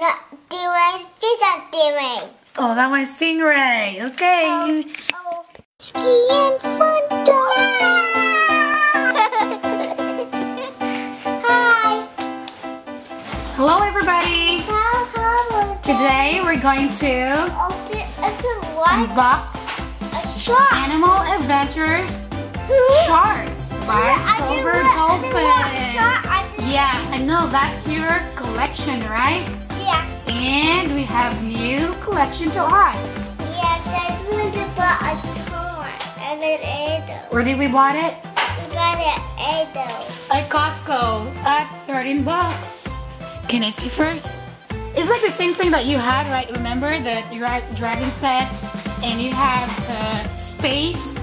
No, Stingray. These are Stingray. Oh, that one's Stingray. Okay. Oh, oh. Ski and fun Hi. Hello, everybody. Today we're going to Open, unbox A shark. Animal Adventures Sharks by Silver want- I didn't want Dolphin. shark. I didn't- Yeah, I know that's your collection, right? Yeah. And we have new collection to add. Yes, I want to buy a car and an Edo. Where did we bought it? We got an Edo. At Costco at 13 bucks. Can I see first? It's like the same thing that you had, right? Remember the dra- dragon set and you have the space,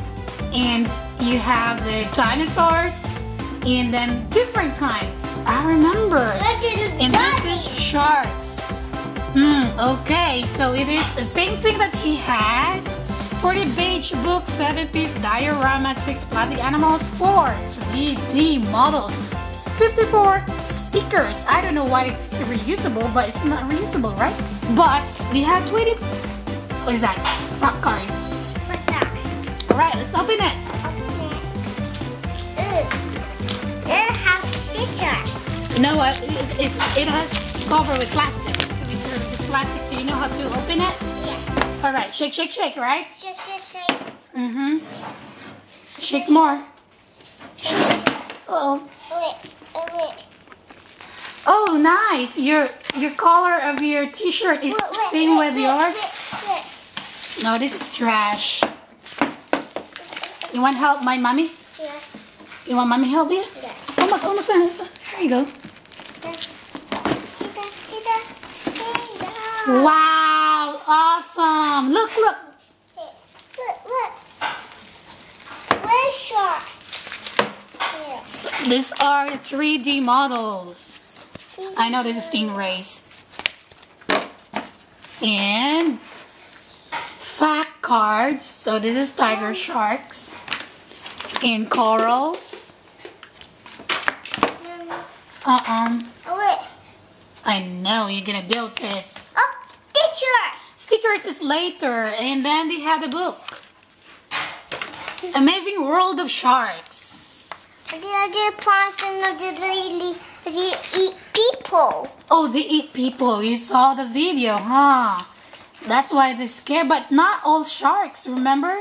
and you have the dinosaurs, and then different kinds. I remember. At And this is sharks. Hmm, okay, so it is the same thing that he has. 40 page book, 7 piece diorama, 6 plastic animals, 4 3D models, 54 stickers. I don't know why it's reusable, but it's not reusable, right? But we have 20. What is that? Rock cards. What's that? Alright, let's open it. Ooh. It has scissors. You know what? It's, it's, it has cover with plastic. Plastic, so you know how to open it? Yes. Alright, shake, shake, shake, right? Shake, shake, shake. Mm-hmm. Shake more. Oh. Wait, oh, wait. Oh, nice. Your your color of your t-shirt is wait, same with yours. No, this is trash. You want help, my mommy? Yes, You want mommy help you? yes. Almost, almost, almost. There you go. Wow. Awesome. Look, look. Look, look. Where's shark? So these are 3D models. I know this is stingrays. And fact cards. So this is tiger sharks. And corals. Uh-uh. I know you're gonna build this. Stickers is later, and then they have a book. Amazing World of Sharks. The other person of the really, really eat people. Oh, they eat people. You saw the video, huh? That's why they're scared, but not all sharks, remember?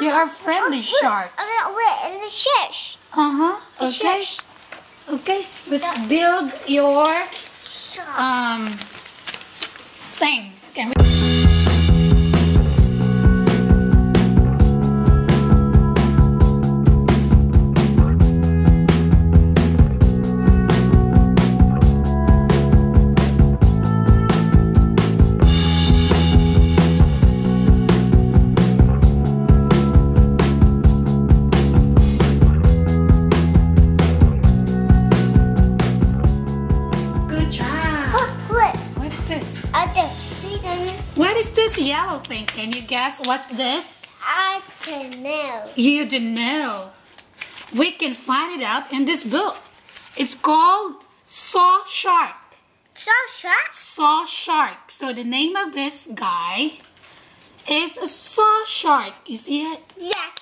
They are friendly Oh, wait, sharks. Oh, wait, and the shish. Uh-huh. Okay. Okay. Let's build your um thing. Yellow thing? Can you guess what's this? I can know. You don't know. We can find it out in this book. It's called Saw Shark. Shark, shark. Saw Shark. So the name of this guy is a Saw Shark. You see it? Yes.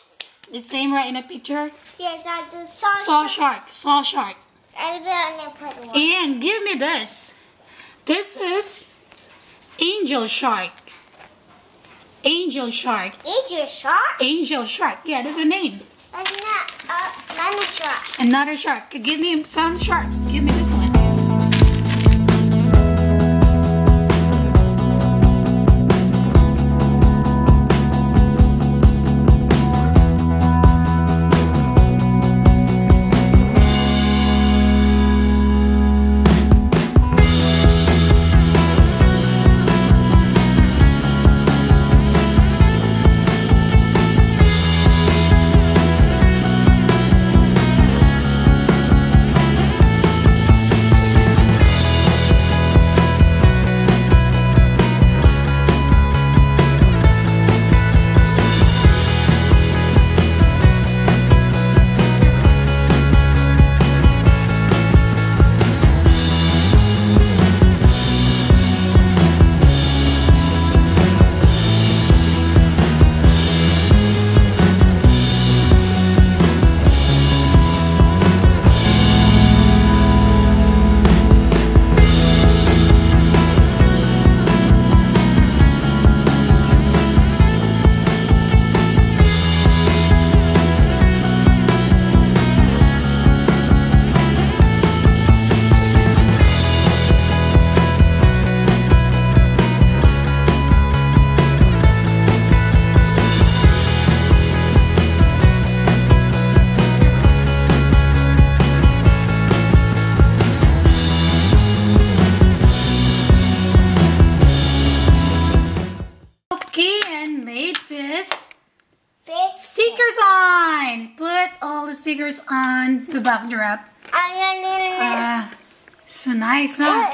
The same right in the picture? Yes, I just saw Saw Shark. Saw Shark. I'm gonna put one. And give me this. This is Angel Shark. Angel Shark. Angel shark? Angel Shark. Yeah, that's the name. Not uh, not a shark. Another shark. Give me some sharks. Give me stickers on the backdrop. Ah, so nice, huh?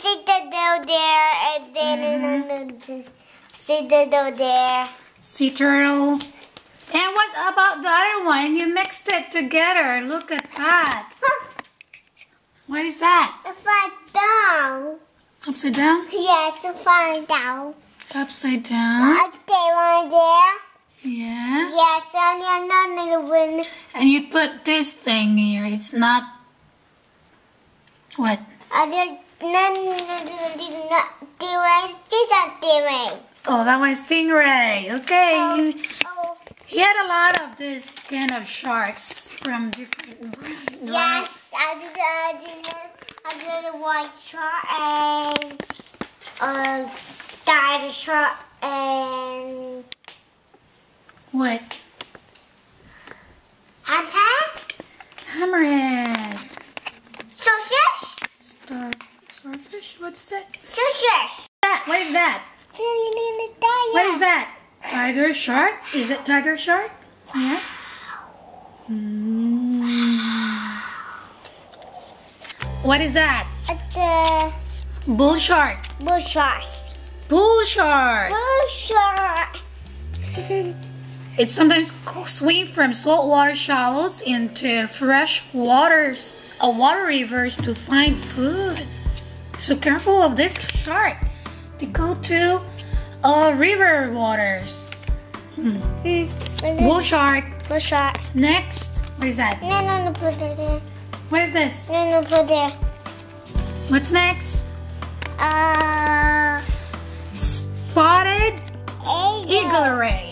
Sit the there and then sit the there. Sea turtle. And what about the other one? You mixed it together. Look at that. What is that? Upside down. Upside down? Yes, upside down. Upside down. Okay, one there. Yeah. Yes, and another one. And you put this thing here. It's not. What? Other none T-Rex. This is T-Rex. Oh, that was stingray. Okay. Oh. He, Oh, he had a lot of this kind of sharks from different yes. I did, I did, I did a white shark and uh, tiger shark and What? hammer. Hammerhead. Sausage. Star, starfish? What's that? Sausage. That? What is that? What is that? Tiger shark? Is it tiger shark? Yeah. Mm. What is that? The Bull shark. bull shark. Bull shark. Bull shark. It sometimes swim from saltwater shallows into fresh waters, uh, water rivers to find food. So careful of this shark to go to uh, river waters. Hmm. Bull shark. Bull shark. Next, what is that? No, no, no, put it there. What is this? No, no, put there. What's next? Uh, Spotted eagle. eagle ray.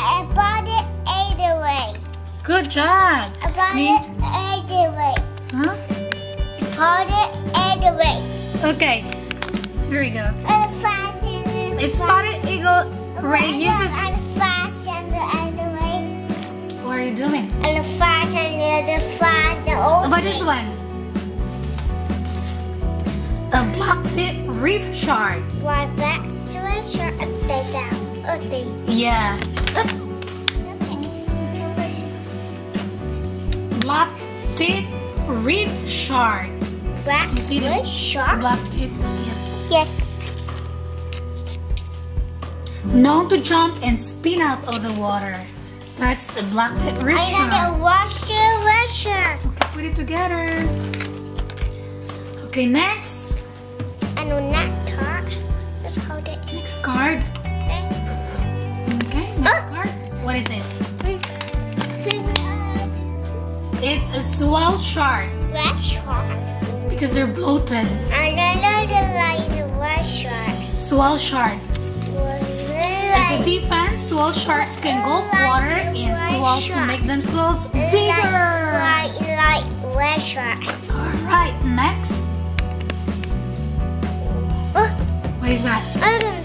About it, ate away. Good job. About Means- it, ate away. Huh? About it, ate away. Okay. Here we go. And fasten A spotted eagle ray uses. And fasten the other way. What are you doing? And fasten the other fasten. How about this one? A black tip reef shark. One back sweatshirt upside down. Okay. Yeah. Black tip reef shark. Black You see the sweatshirt? Black tip. Yep. Yes. Known to jump and spin out of the water. That's the black tip reef I shark. got a washer, washer. Okay, put it together. Okay, next. And on that top, let's hold it. Next card. What is it? It's a swell shark Black shark. because they're bloated. And another like the white shark. Swell shark. As a defense, swell sharks can gulp water and swell to make themselves bigger. like, like white shark. Alright, next. Oh, What is that? um.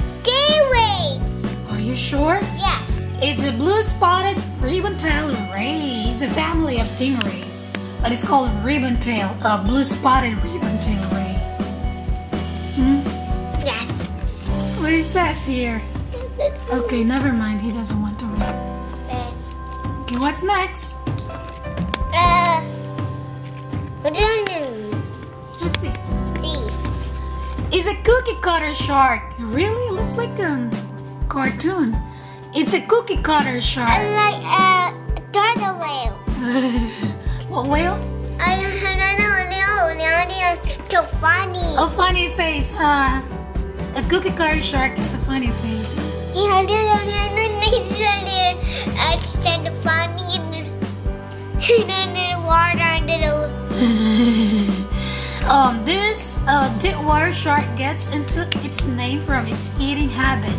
Are you sure? Yes. It's a blue spotted ribbon-tailed ray. It's a family of stingrays. But it's called ribbon-tail, a blue spotted ribbon-tailed ray. Hmm? Yes. What it says here? Okay, never mind. He doesn't want to read. Yes. Okay, what's next? Uh, what do you do? Let's see. See. It's a cookie cutter shark. Really? It looks like a cartoon. It's a cookie cutter I shark. like a turtle whale. what whale? I don't know, no, no, so funny. A funny face, huh? A cookie cutter shark is a funny face. Yeah, no, no, no, no, no, I funny in the, water the um, this uh, deep water shark gets into its name from its eating habit.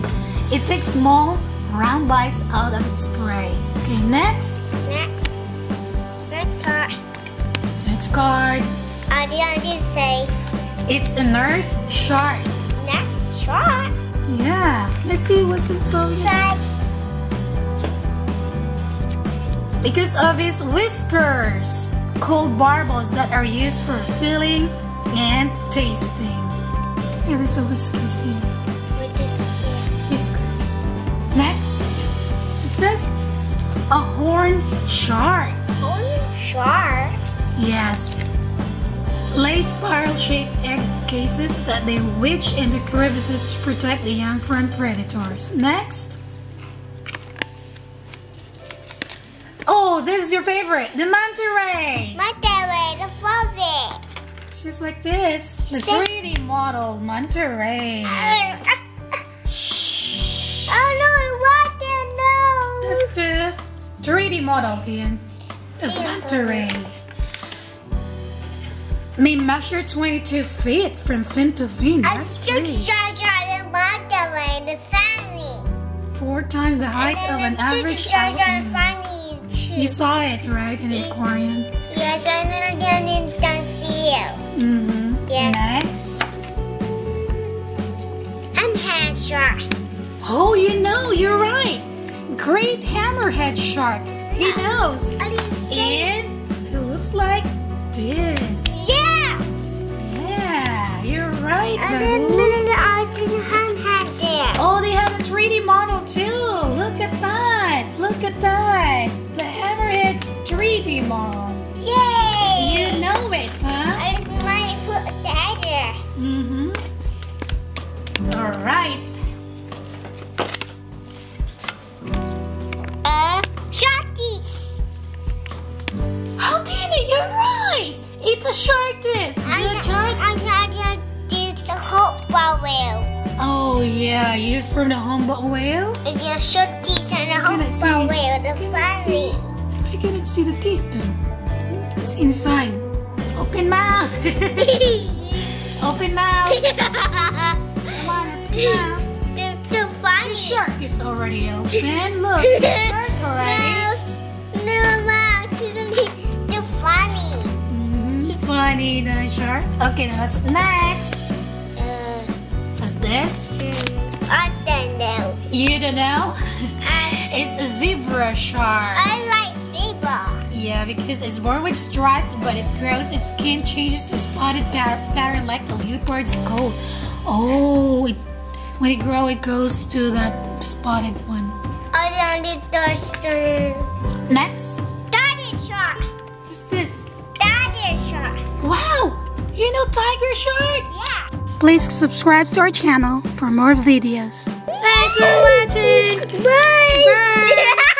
It takes small, round bites out of its prey. Okay, next. next. Next part. Next card. I didn't say It's a nurse shark. next shark. Yeah. Let's see what's there. Side. Because of its whiskers, called barbels that are used for feeling and tasting. Yeah, there's a whiskers here. Next. is this? a horn shark. Horn shark. Yes. Lay spiral-shaped egg cases that they wedge into crevices to protect the young from predators. Next. Oh, this is your favorite, the manta ray. Manta ray, the. It's just like this. The 3D model manta ray. That's the 3D model again. The rays. May measure 22 feet from fin to fin. I That's should big. charge on the manta ray, the family. Four times the height of an average charge on the adult. You saw it, right, in the aquarium? Yes, I done it down see you. Mm-hmm. Yeah. Next. I'm hand. Oh, you know, you're right. Great hammerhead shark. He knows. And it looks like this. Yeah. Yeah, you're right, And then, Babu. then I didn't have there. Oh, they have a 3D model too. Look at that. Look at that. The hammerhead 3D model. A shark tooth. I'm shark. I'm not gonna do the hope ball whale. Oh yeah, you're from the Humboldt whale. And your shark sharkies and the Can I hope see? ball whale, the Can I see? family. I cannot see the teeth though. It's inside. Open mouth. open mouth. Come on, open mouth. the, the funny. The shark is already open. Look, the shark already. Mouse. No Funny the shark. Okay, now what's next? Uh, What's this? I don't know. You don't know? I, It's a zebra shark. I like zebra. Yeah, because it's born with stripes, but it grows, its skin changes to spotted pattern like a leopard's coat. Oh, it, when it grows, it goes to that spotted one. I don't touch the Next, you know tiger shark? Yeah. Please subscribe to our channel for more videos. Thanks for watching. Bye. Bye.